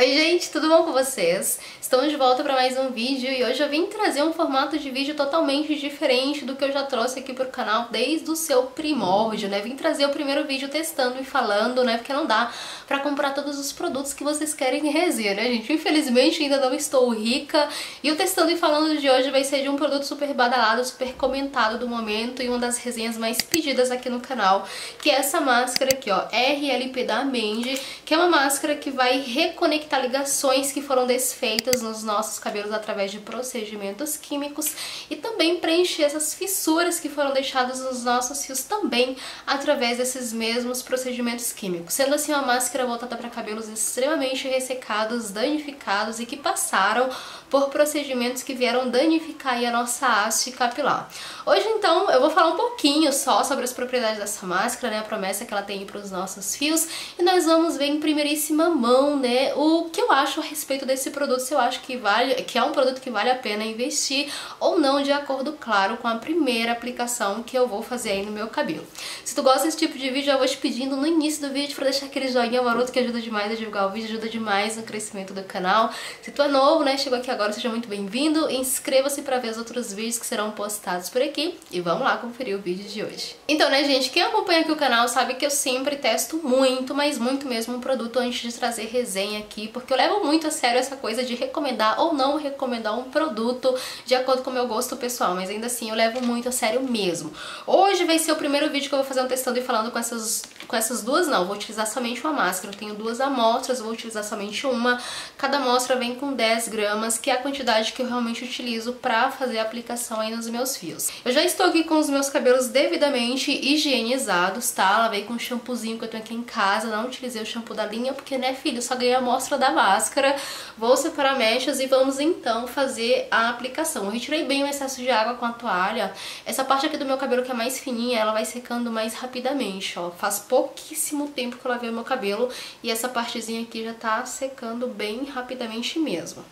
Oi gente, tudo bom com vocês? Estamos de volta para mais um vídeo e hoje eu vim trazer um formato de vídeo totalmente diferente do que eu já trouxe aqui pro canal desde o seu primórdio, né? Vim trazer o primeiro vídeo testando e falando, né? Porque não dá para comprar todos os produtos que vocês querem em resenha, né gente? Infelizmente ainda não estou rica e o testando e falando de hoje vai ser de um produto super badalado, super comentado do momento e uma das resenhas mais pedidas aqui no canal, que é essa máscara aqui, ó, RLP da Mandy, que é uma máscara que vai reconectar conectar ligações que foram desfeitas nos nossos cabelos através de procedimentos químicos e também preencher essas fissuras que foram deixadas nos nossos fios também através desses mesmos procedimentos químicos. Sendo assim uma máscara voltada para cabelos extremamente ressecados, danificados e que passaram por procedimentos que vieram danificar a nossa haste capilar. Hoje então eu vou falar um pouquinho só sobre as propriedades dessa máscara, né, a promessa que ela tem para os nossos fios e nós vamos ver em primeiríssima mão, né, o que eu acho a respeito desse produto, se eu acho que vale, que é um produto que vale a pena investir ou não, de acordo, claro, com a primeira aplicação que eu vou fazer aí no meu cabelo. Se tu gosta desse tipo de vídeo, eu vou te pedindo no início do vídeo para deixar aquele joinha maroto que ajuda demais a divulgar o vídeo, ajuda demais no crescimento do canal. Se tu é novo, né, chegou aqui agora agora, seja muito bem-vindo. Inscreva-se para ver os outros vídeos que serão postados por aqui e vamos lá conferir o vídeo de hoje. Então, né, gente, quem acompanha aqui o canal sabe que eu sempre testo muito, mas muito mesmo um produto antes de trazer resenha aqui, porque eu levo muito a sério essa coisa de recomendar ou não recomendar um produto de acordo com o meu gosto pessoal, mas ainda assim eu levo muito a sério mesmo. Hoje vai ser o primeiro vídeo que eu vou fazer um testando e falando com essas, com essas duas, não, vou utilizar somente uma máscara. Eu tenho duas amostras, vou utilizar somente uma. Cada amostra vem com 10 gramas, que é a quantidade que eu realmente utilizo pra fazer a aplicação aí nos meus fios. Eu já estou aqui com os meus cabelos devidamente higienizados, tá? Lavei com um shampoozinho que eu tenho aqui em casa, não utilizei o shampoo da linha porque, né, filho, só ganhei a amostra da máscara. Vou separar mechas e vamos então fazer a aplicação. Eu retirei bem o excesso de água com a toalha. Essa parte aqui do meu cabelo que é mais fininha, ela vai secando mais rapidamente, ó. Faz pouquíssimo tempo que eu lavei o meu cabelo e essa partezinha aqui já tá secando bem rapidamente mesmo.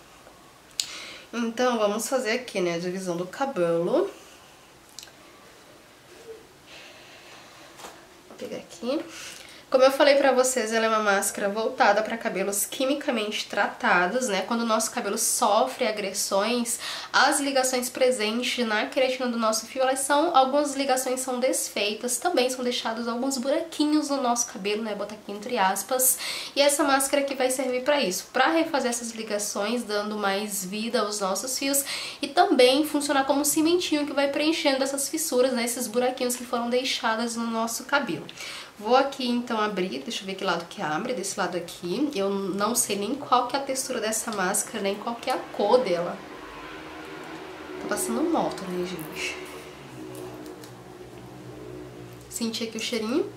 Então, vamos fazer aqui, né, a divisão do cabelo. Vou pegar aqui. Como eu falei pra vocês, ela é uma máscara voltada para cabelos quimicamente tratados, né? Quando o nosso cabelo sofre agressões, as ligações presentes na queratina do nosso fio, elas são, algumas ligações são desfeitas, também são deixados alguns buraquinhos no nosso cabelo, né? Botar aqui entre aspas. E essa máscara aqui vai servir para isso, para refazer essas ligações, dando mais vida aos nossos fios e também funcionar como um cimentinho que vai preenchendo essas fissuras, né? Esses buraquinhos que foram deixados no nosso cabelo. Vou aqui então abrir, deixa eu ver que lado que abre, desse lado aqui. Eu não sei nem qual que é a textura dessa máscara, nem qual que é a cor dela. Tá passando moto, né, gente? Senti aqui o cheirinho.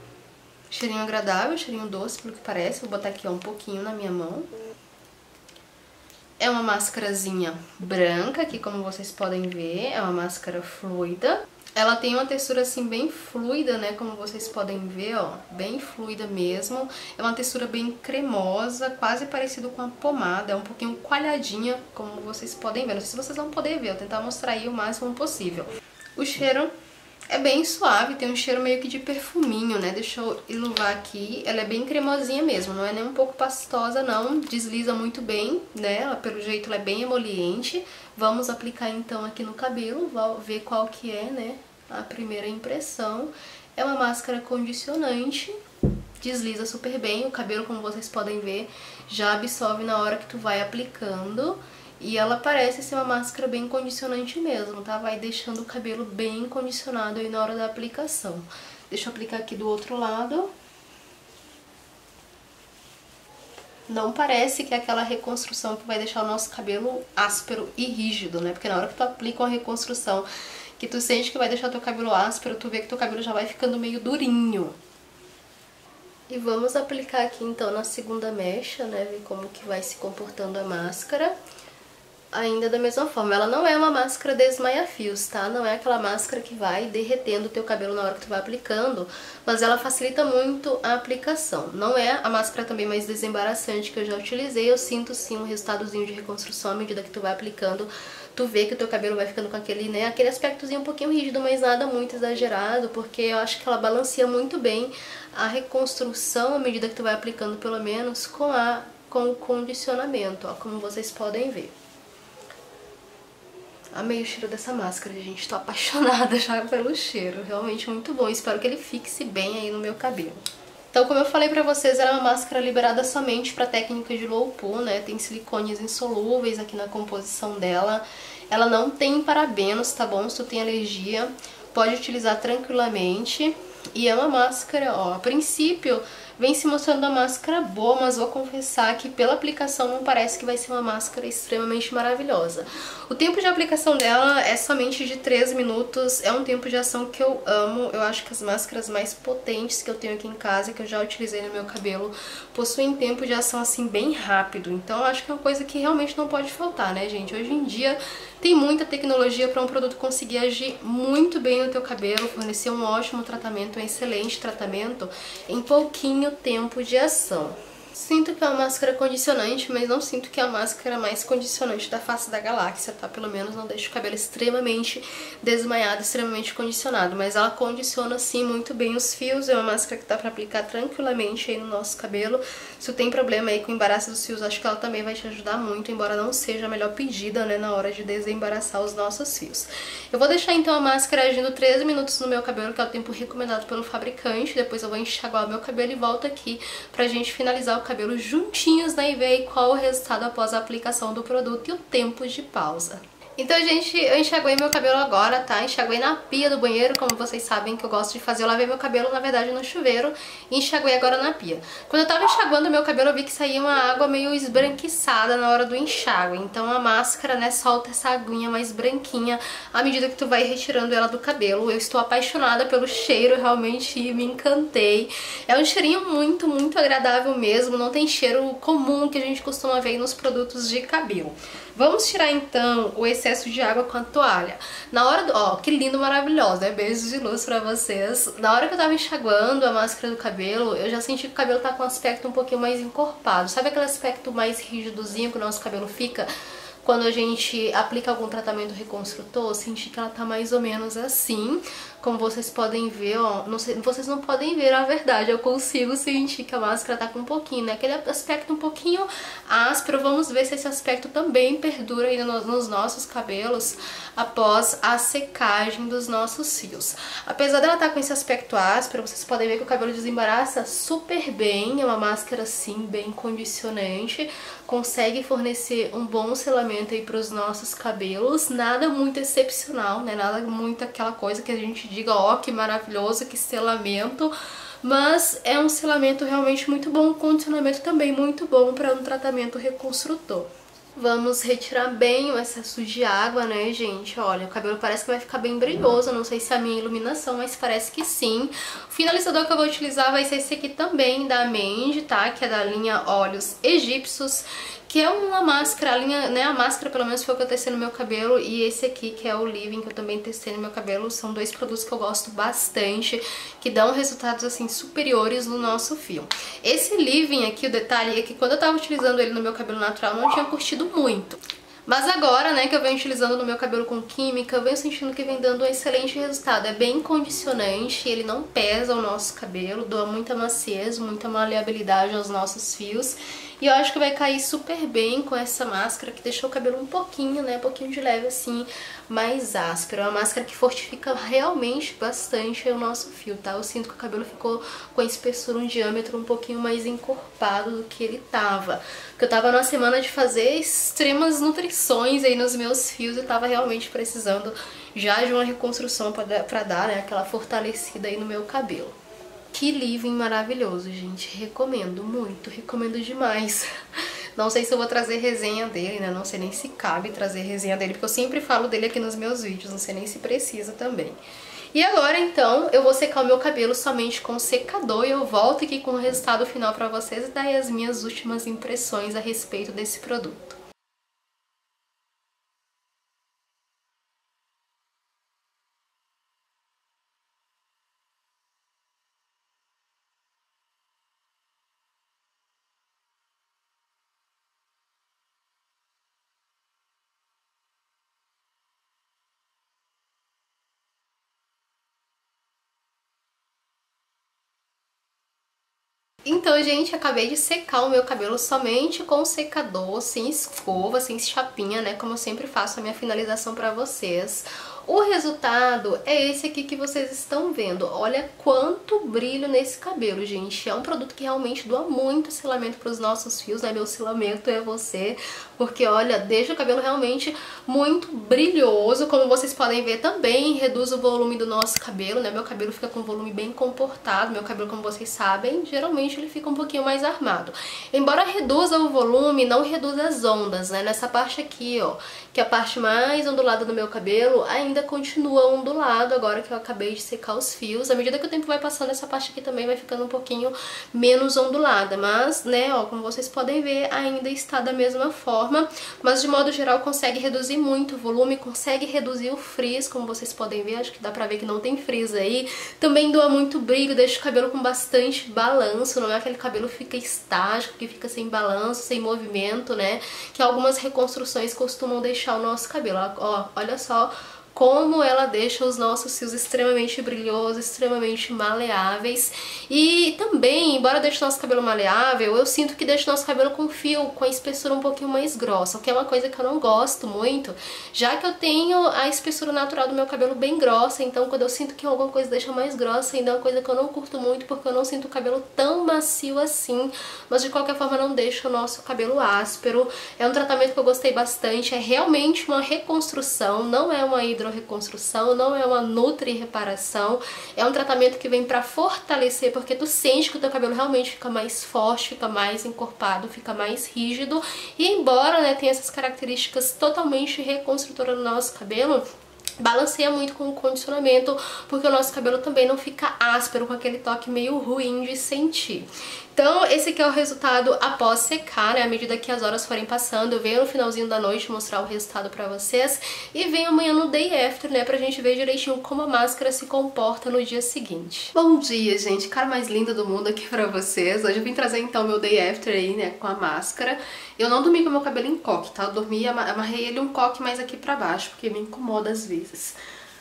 Cheirinho agradável, cheirinho doce, pelo que parece. Vou botar aqui ó, um pouquinho na minha mão. É uma máscarazinha branca, aqui como vocês podem ver. É uma máscara fluida. Ela tem uma textura assim bem fluida, né, como vocês podem ver, ó, bem fluida mesmo. É uma textura bem cremosa, quase parecido com a pomada, é um pouquinho coalhadinha, como vocês podem ver. Não sei se vocês vão poder ver, vou tentar mostrar aí o máximo possível. O cheiro é bem suave, tem um cheiro meio que de perfuminho, né? Deixa eu iluvar aqui. Ela é bem cremosinha mesmo, não é nem um pouco pastosa não, desliza muito bem, né? Ela, pelo jeito ela é bem emoliente. Vamos aplicar então aqui no cabelo, ver qual que é, né? A primeira impressão. É uma máscara condicionante, desliza super bem, o cabelo, como vocês podem ver, já absorve na hora que tu vai aplicando. E ela parece ser uma máscara bem condicionante mesmo, tá? Vai deixando o cabelo bem condicionado aí na hora da aplicação. Deixa eu aplicar aqui do outro lado. Não parece que é aquela reconstrução que vai deixar o nosso cabelo áspero e rígido, né? Porque na hora que tu aplica uma reconstrução que tu sente que vai deixar teu cabelo áspero, tu vê que teu cabelo já vai ficando meio durinho. E vamos aplicar aqui então na segunda mecha, né? Ver como que vai se comportando a máscara ainda da mesma forma. Ela não é uma máscara desmaia-fios, tá? Não é aquela máscara que vai derretendo o teu cabelo na hora que tu vai aplicando, mas ela facilita muito a aplicação. Não é a máscara também mais desembaraçante que eu já utilizei, eu sinto sim um resultadozinho de reconstrução à medida que tu vai aplicando. Tu vê que o teu cabelo vai ficando com aquele, né, aquele aspectozinho um pouquinho rígido, mas nada muito exagerado, porque eu acho que ela balanceia muito bem a reconstrução à medida que tu vai aplicando, pelo menos, com a com o condicionamento, ó, como vocês podem ver. Amei o cheiro dessa máscara, gente. Tô apaixonada já pelo cheiro. Realmente muito bom. Espero que ele fixe bem aí no meu cabelo. Então, como eu falei pra vocês, ela é uma máscara liberada somente pra técnica de low poo, né? Tem silicones insolúveis aqui na composição dela. Ela não tem parabenos, tá bom? Se tu tem alergia, pode utilizar tranquilamente. E é uma máscara, ó, a princípio vem se mostrando uma máscara boa, mas vou confessar que pela aplicação não parece que vai ser uma máscara extremamente maravilhosa. O tempo de aplicação dela é somente de 13 minutos, é um tempo de ação que eu amo, eu acho que as máscaras mais potentes que eu tenho aqui em casa, que eu já utilizei no meu cabelo, possuem tempo de ação assim bem rápido, então eu acho que é uma coisa que realmente não pode faltar, né gente? Hoje em dia tem muita tecnologia para um produto conseguir agir muito bem no teu cabelo, fornecer um ótimo tratamento, um excelente tratamento em pouquinho tempo de ação. Sinto que é uma máscara condicionante, mas não sinto que é a máscara mais condicionante da face da galáxia, tá? Pelo menos não deixa o cabelo extremamente desmaiado, extremamente condicionado. Mas ela condiciona, sim, muito bem os fios. É uma máscara que dá pra aplicar tranquilamente aí no nosso cabelo. Se tem problema aí com embaraço dos fios, acho que ela também vai te ajudar muito, embora não seja a melhor pedida, né, na hora de desembaraçar os nossos fios. Eu vou deixar, então, a máscara agindo 13 minutos no meu cabelo, que é o tempo recomendado pelo fabricante. Depois eu vou enxaguar o meu cabelo e volto aqui pra gente finalizar o cabelo cabelo juntinhos né, e ver qual o resultado após a aplicação do produto e o tempo de pausa. Então, gente, eu enxaguei meu cabelo agora, tá? Enxaguei na pia do banheiro, como vocês sabem que eu gosto de fazer. Eu lavei meu cabelo, na verdade, no chuveiro e enxaguei agora na pia. Quando eu tava enxaguando meu cabelo, eu vi que saía uma água meio esbranquiçada na hora do enxágue. Então a máscara, né, solta essa aguinha mais branquinha à medida que tu vai retirando ela do cabelo. Eu estou apaixonada pelo cheiro, realmente me encantei. É um cheirinho muito, muito agradável mesmo. Não tem cheiro comum que a gente costuma ver nos produtos de cabelo. Vamos tirar então o excesso de água com a toalha. Na hora do... Ó, que lindo, maravilhoso, né? Beijos de luz pra vocês. Na hora que eu tava enxaguando a máscara do cabelo, eu já senti que o cabelo tá com um aspecto um pouquinho mais encorpado. Sabe aquele aspecto mais rígidozinho que o nosso cabelo fica? Quando a gente aplica algum tratamento reconstrutor, senti que ela tá mais ou menos assim. Como vocês podem ver, ó, não sei, vocês não podem ver a verdade, eu consigo sentir que a máscara tá com um pouquinho, né? Aquele aspecto um pouquinho áspero, vamos ver se esse aspecto também perdura aí no, nos nossos cabelos após a secagem dos nossos fios. Apesar dela estar tá com esse aspecto áspero, vocês podem ver que o cabelo desembaraça super bem, é uma máscara assim, bem condicionante, consegue fornecer um bom selamento aí para os nossos cabelos, nada muito excepcional, né? Nada muito aquela coisa que a gente diga, ó, oh, que maravilhoso, que selamento, mas é um selamento realmente muito bom, um condicionamento também muito bom para um tratamento reconstrutor. Vamos retirar bem o excesso de água, né, gente? Olha, o cabelo parece que vai ficar bem brilhoso, não sei se é a minha iluminação, mas parece que sim. O finalizador que eu vou utilizar vai ser esse aqui também, da Mende, tá? Que é da linha Óleos Egípcios que é uma máscara, a linha, né, a máscara pelo menos foi o que eu testei no meu cabelo e esse aqui que é o Living que eu também testei no meu cabelo, são dois produtos que eu gosto bastante, que dão resultados assim superiores no nosso fio. Esse Living aqui, o detalhe é que quando eu tava utilizando ele no meu cabelo natural, não tinha curtido muito. Mas agora, né, que eu venho utilizando no meu cabelo com química, eu venho sentindo que vem dando um excelente resultado. É bem condicionante, ele não pesa o nosso cabelo, doa muita maciez, muita maleabilidade aos nossos fios. E eu acho que vai cair super bem com essa máscara que deixou o cabelo um pouquinho, né, um pouquinho de leve assim, mais áspero. É uma máscara que fortifica realmente bastante o nosso fio, tá? Eu sinto que o cabelo ficou com a espessura, um diâmetro um pouquinho mais encorpado do que ele tava. Porque eu tava numa semana de fazer extremas nutrições aí nos meus fios e tava realmente precisando já de uma reconstrução pra dar, né, aquela fortalecida aí no meu cabelo. Que living maravilhoso, gente. Recomendo muito, recomendo demais. Não sei se eu vou trazer resenha dele, né? Não sei nem se cabe trazer resenha dele, porque eu sempre falo dele aqui nos meus vídeos, não sei nem se precisa também. E agora, então, eu vou secar o meu cabelo somente com secador e eu volto aqui com o resultado final pra vocês e daí as minhas últimas impressões a respeito desse produto. Então, gente, acabei de secar o meu cabelo somente com secador, sem escova, sem chapinha, né? Como eu sempre faço a minha finalização pra vocês. O resultado é esse aqui que vocês estão vendo. Olha quanto brilho nesse cabelo, gente. É um produto que realmente doa muito selamento para os nossos fios, né? Meu selamento é você, porque olha, deixa o cabelo realmente muito brilhoso. Como vocês podem ver também, reduz o volume do nosso cabelo, né? Meu cabelo fica com volume bem comportado. Meu cabelo, como vocês sabem, geralmente ele fica um pouquinho mais armado. Embora reduza o volume, não reduz as ondas, né? Nessa parte aqui, ó, que é a parte mais ondulada do meu cabelo, ainda ainda continua ondulado agora que eu acabei de secar os fios. À medida que o tempo vai passando, essa parte aqui também vai ficando um pouquinho menos ondulada. Mas, né, ó, como vocês podem ver, ainda está da mesma forma. Mas, de modo geral, consegue reduzir muito o volume, consegue reduzir o frizz, como vocês podem ver. Acho que dá pra ver que não tem frizz aí. Também doa muito brilho, deixa o cabelo com bastante balanço. Não é aquele cabelo que fica estático, que fica sem balanço, sem movimento, né? Que algumas reconstruções costumam deixar o nosso cabelo. Ó, olha só como ela deixa os nossos fios extremamente brilhosos, extremamente maleáveis. E também, embora deixe nosso cabelo maleável, eu sinto que deixa nosso cabelo com fio, com a espessura um pouquinho mais grossa, o que é uma coisa que eu não gosto muito, já que eu tenho a espessura natural do meu cabelo bem grossa, então quando eu sinto que alguma coisa deixa mais grossa, ainda é uma coisa que eu não curto muito, porque eu não sinto o cabelo tão macio assim, mas de qualquer forma não deixa o nosso cabelo áspero. É um tratamento que eu gostei bastante, é realmente uma reconstrução, não é uma hidroreconstrução, não é uma nutri-reparação, é um tratamento que vem para fortalecer, porque tu sente que o teu cabelo realmente fica mais forte, fica mais encorpado, fica mais rígido, e embora né, tenha essas características totalmente reconstrutoras no nosso cabelo, balanceia muito com o condicionamento, porque o nosso cabelo também não fica áspero, com aquele toque meio ruim de sentir. Então esse aqui é o resultado após secar, né? À medida que as horas forem passando, eu venho no finalzinho da noite mostrar o resultado pra vocês e venho amanhã no day after, né? Pra gente ver direitinho como a máscara se comporta no dia seguinte. Bom dia, gente! Cara mais linda do mundo aqui pra vocês. Hoje eu vim trazer então meu day after aí, né? Com a máscara. Eu não dormi com meu cabelo em coque, tá? Eu dormi, amarrei ele um coque mais aqui pra baixo, porque me incomoda às vezes.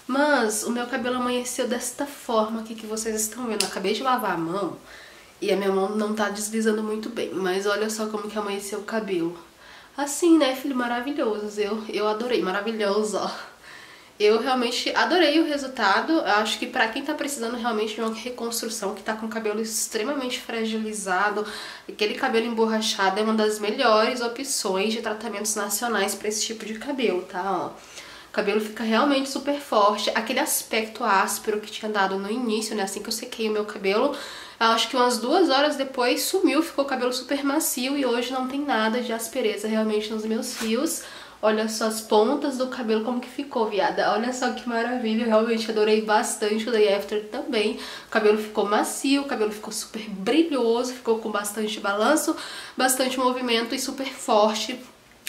Mas o meu cabelo amanheceu desta forma aqui que vocês estão vendo. Eu acabei de lavar a mão e a minha mão não tá deslizando muito bem, mas olha só como que amanheceu o cabelo. Assim, né, filho? Maravilhoso. Eu, eu adorei. Maravilhoso, ó. Eu realmente adorei o resultado. Eu acho que pra quem tá precisando realmente de uma reconstrução, que tá com o cabelo extremamente fragilizado, aquele cabelo emborrachado é uma das melhores opções de tratamentos nacionais pra esse tipo de cabelo, tá? Ó. O cabelo fica realmente super forte. Aquele aspecto áspero que tinha dado no início, né? Assim que eu sequei o meu cabelo, acho que umas duas horas depois sumiu, ficou o cabelo super macio e hoje não tem nada de aspereza realmente nos meus fios. Olha só as pontas do cabelo como que ficou, viada. Olha só que maravilha, eu realmente adorei bastante o Day After também. O cabelo ficou macio, o cabelo ficou super brilhoso, ficou com bastante balanço, bastante movimento e super forte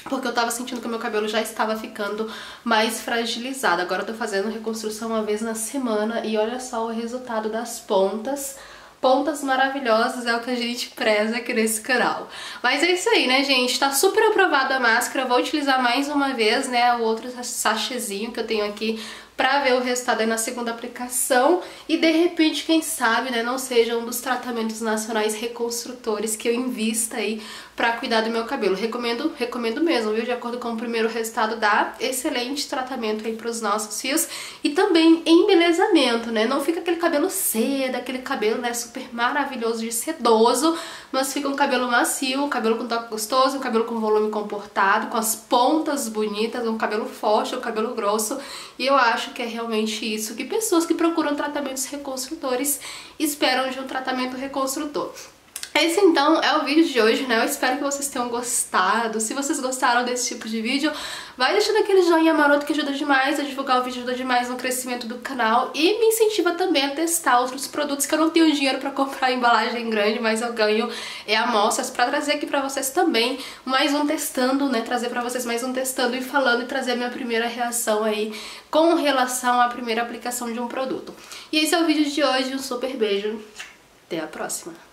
porque eu tava sentindo que meu cabelo já estava ficando mais fragilizado. Agora eu tô fazendo reconstrução uma vez na semana e olha só o resultado das pontas pontas maravilhosas é o que a gente preza aqui nesse canal. Mas é isso aí, né, gente? Tá super aprovada a máscara. Vou utilizar mais uma vez, né, o outro sachêzinho que eu tenho aqui pra ver o resultado aí na segunda aplicação e de repente, quem sabe, né, não seja um dos tratamentos nacionais reconstrutores que eu invista aí pra cuidar do meu cabelo. Recomendo, recomendo mesmo, viu? De acordo com o primeiro resultado, dá excelente tratamento aí pros nossos fios e também embelezamento, né? Não fica aquele cabelo seda, aquele cabelo, né, super maravilhoso de sedoso, mas fica um cabelo macio, um cabelo com toque gostoso, um cabelo com volume comportado, com as pontas bonitas, um cabelo forte, um cabelo grosso e eu acho que é realmente isso que pessoas que procuram tratamentos reconstrutores esperam de um tratamento reconstrutor. Esse então é o vídeo de hoje, né? Eu espero que vocês tenham gostado. Se vocês gostaram desse tipo de vídeo, vai deixando aquele joinha maroto que ajuda demais a divulgar o vídeo, ajuda demais no crescimento do canal e me incentiva também a testar outros produtos que eu não tenho dinheiro pra comprar embalagem grande, mas eu ganho é amostras pra trazer aqui pra vocês também mais um testando, né? Trazer pra vocês mais um testando e falando e trazer a minha primeira reação aí com relação à primeira aplicação de um produto. E esse é o vídeo de hoje, um super beijo, até a próxima!